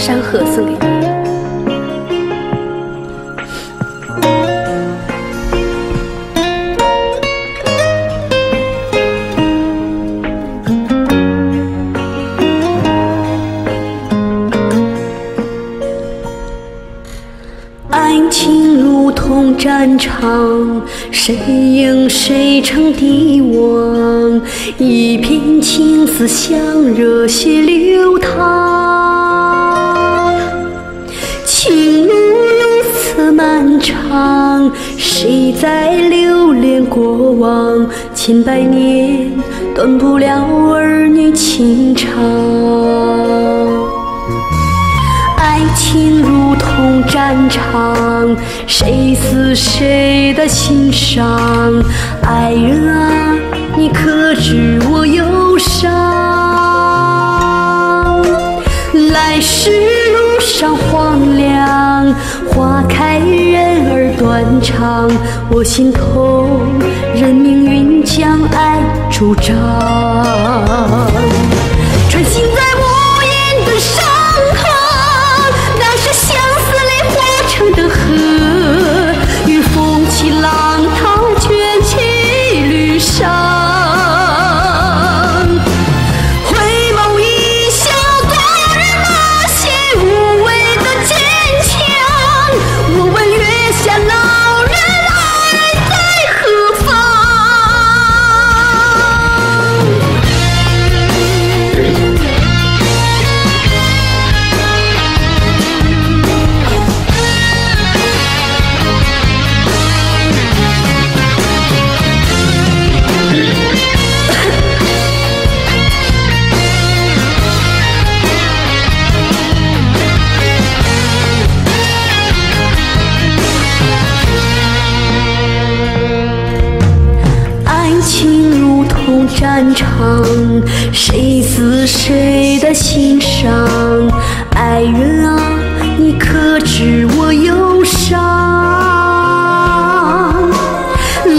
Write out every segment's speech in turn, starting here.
山河送给你。爱情如同战场，谁赢谁成帝王。一片青丝像热血流淌，长，谁在留恋过往？千百年断不了儿女情长。爱情如同战场，谁死谁的心伤？爱人啊，你可知我忧断肠，我心痛，任命运将爱主张。情如同战场，谁死谁的心伤？爱人啊，你可知我忧伤？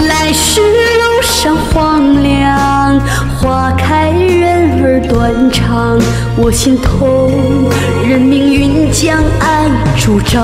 来时路上荒凉，花开人儿断肠，我心痛，任命运将爱主张。